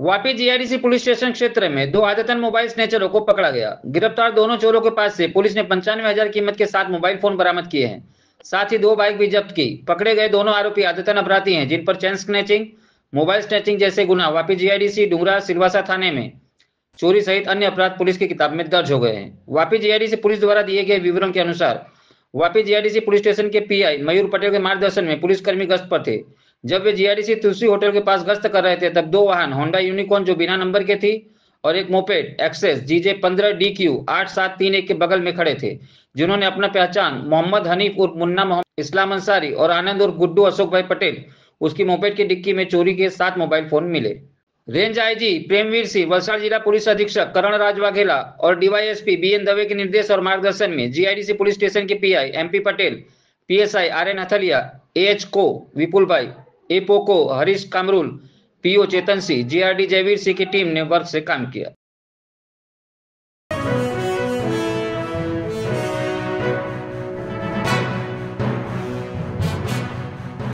Vapi GIDC police station क्षेत्र में दो आदतन मोबाइल स्नेचरों को पकड़ा गया। गिरफ़्तार दोनों चोरों के पास से पुलिस ने पंचानवे हज़ार कीमत के सात मोबाइल फ़ोन बरामद किए हैं। साथ ही दो बाइक भी जब्त की। पकड़े गए दोनों आरोपी आदतन अपराधी हैं, जिन पर चैन स्नैचिंग, मोबाइल स्नेचिंग जैसे गुना वापी जीआईडीसी डुंगरा सिलवासा थाने में चोरी सहित अन्य अपराध पुलिस की किताब में दर्ज हो गए हैं। वापी जीआईडीसी पुलिस द्वारा दिए गए विवरण के अनुसार वापी जीआईडीसी पुलिस स्टेशन के पीआई मयूर पटेल के मार्गदर्शन में पुलिसकर्मी गश्त पर थे। जब वे जीआईडीसी तुलसी होटल के पास गश्त कर रहे थे, तब दो वाहन होंडा यूनिकॉर्न जो बिना नंबर के थी और एक मोपेड एक्सेस जीजे पंद्रह डी क्यू आठ सात तीन एक के बगल में खड़े थे, जिन्होंने अपना पहचान मोहम्मद हनीफ उर्फ़ मुन्ना मोहम्मद, इस्लाम अंसारी और आनंद उर्फ़ गुड्डू अशोक भाई पटेल, उसकी मोपेड की डिक्की में चोरी के सात मोबाइल फ़ोन मिले। रेंज आईजी प्रेमवीर सिंह, वलसाड़ जिला पुलिस अधीक्षक करण राज वाघेला और डीवाईएसपी बी एन दवे के निर्देश और मार्गदर्शन में जीआईडीसी पुलिस स्टेशन के PI MP Patel PSI R N Hathaliya AH को, विपुल भाई। ए पोको हरीश कामरुल, पीओ चेतन सिंह, जीआरडी जयवीर सिंह की टीम ने वर्ष से काम किया।